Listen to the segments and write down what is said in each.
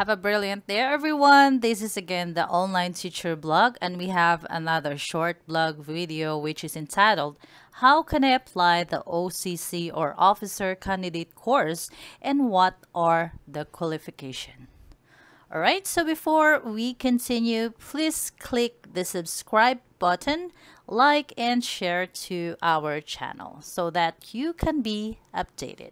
Have a brilliant day, everyone. This is again the online teacher vlog, and we have another short vlog video which is entitled How Can I Apply the OCC or Officer Candidate course and What Are the Qualification? Alright, so before we continue, please click the subscribe button, like, and share to our channel so that you can be updated.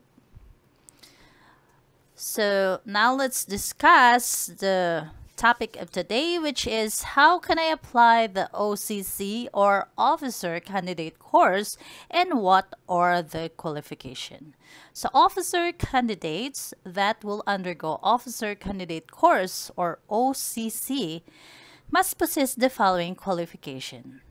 So now let's discuss the topic of today, which is how can I apply the OCC or Officer Candidate course and what are the qualification. So officer candidates that will undergo Officer Candidate course or OCC must possess the following qualification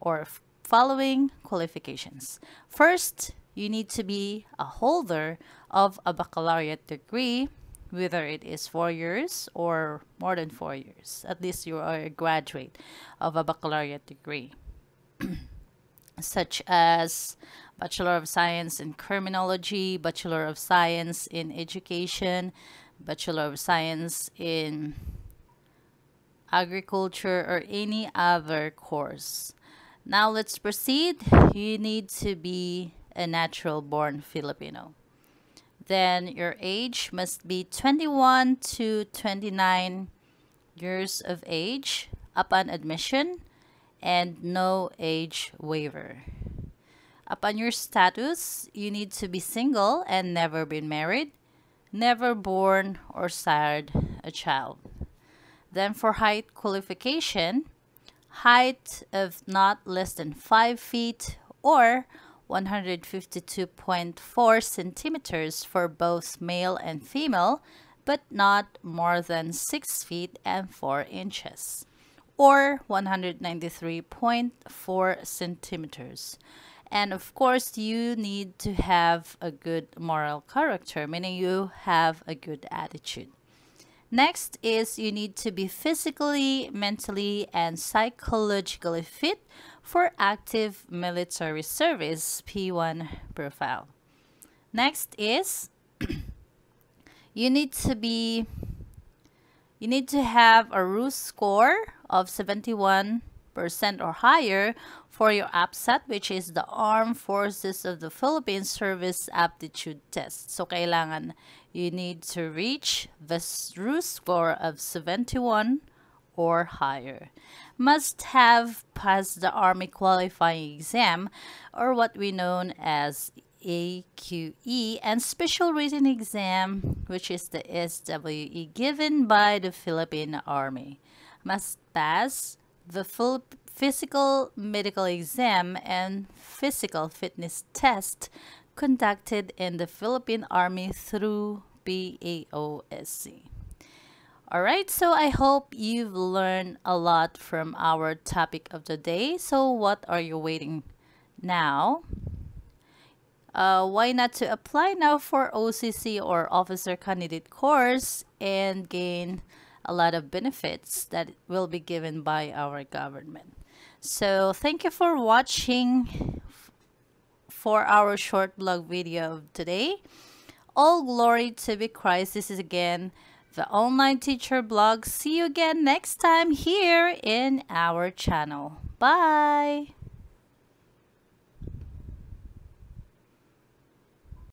or following qualifications. First, you need to be a holder of a baccalaureate degree, whether it is four years or more than four years. At least you are a graduate of a baccalaureate degree, such as Bachelor of Science in Criminology, Bachelor of Science in Education, Bachelor of Science in Agriculture, or any other course. Now let's proceed. You need to be a natural born Filipino. Then your age must be 21 to 29 years of age upon admission and no age waiver. Upon your status, you need to be single and never been married, never born or sired a child. Then for height qualification, height of not less than 5 feet or 152.4 centimeters for both male and female, but not more than 6 feet and 4 inches, or 193.4 centimeters. And of course, you need to have a good moral character, meaning you have a good attitude. Next is you need to be physically, mentally, and psychologically fit for active military service P1 profile. Next is you need to be you need to have a RUS score of 71% or higher for your AFPSAT, which is the Armed Forces of the Philippines Service Aptitude Test. So, kailangan you need to reach the RUS score of 71 or higher. Must have passed the Army qualifying exam or what we know as AQE and special written exam which is the SWE given by the Philippine Army. Must pass the full physical medical exam and physical fitness test conducted in the Philippine Army through BAOSC. Alright, so I hope you've learned a lot from our topic of the day. So what are you waiting now? Uh, why not to apply now for OCC or Officer Candidate course and gain a lot of benefits that will be given by our government. So thank you for watching for our short vlog video of today. All glory to be Christ. This is again the online teacher vlog. See you again next time here in our channel. Bye!